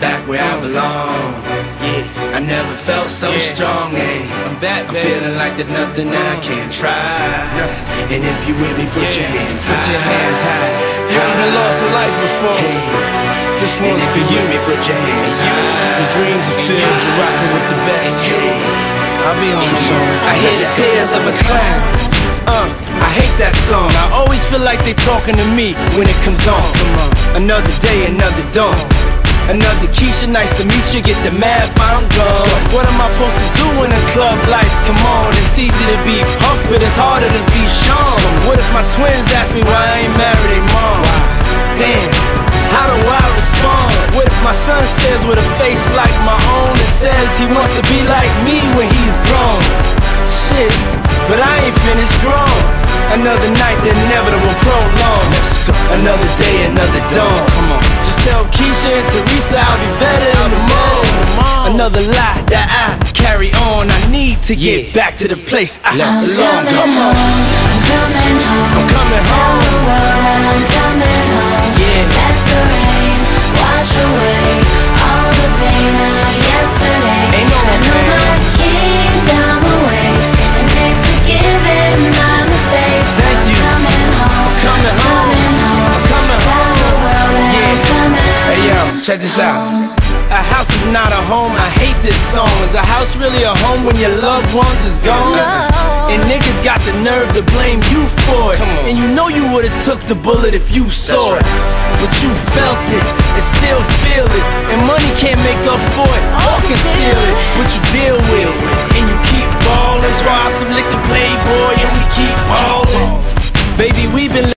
back where I belong. Yeah, I never felt so strong. Yeah, I'm back. I'm feeling like there's nothing I can't try. And if you with me, put your hands high. Put your hands high. You haven't lost a life before. This And one's for you you. me, put your hands high. Your dreams are filled. You're rocking with the best. Hey. I'll be on the song. I hear the tears of a clown. Uh, I hate that song. I always feel like they're talking to me when it comes on. Come on. Another day, another dawn. Another Keisha, nice to meet you. Get the math, I'm gone. What am I supposed to do when the club lights come on? It's easy to be Puff, but it's harder to be Sean. What if my twins ask me why I ain't married their mom? Damn, how do I respond? What if my son stares with a face like my own and says he wants to be like me when he's grown? Shit, but I ain't finished grown. Another night, the inevitable prolong. I'll be better in the morning. Another lie that I carry on. I need to get back to the place I Let's belong. coming Come on. home, I'm coming home. Check this out. A house is not a home, I hate this song. Is a house really a home when your loved ones is gone? And niggas got the nerve to blame you for it. And you know you would've took the bullet if you saw it. But you felt it, and still feel it. And money can't make up for it, or conceal it. But you deal with it, and you keep ballin' while some liquor play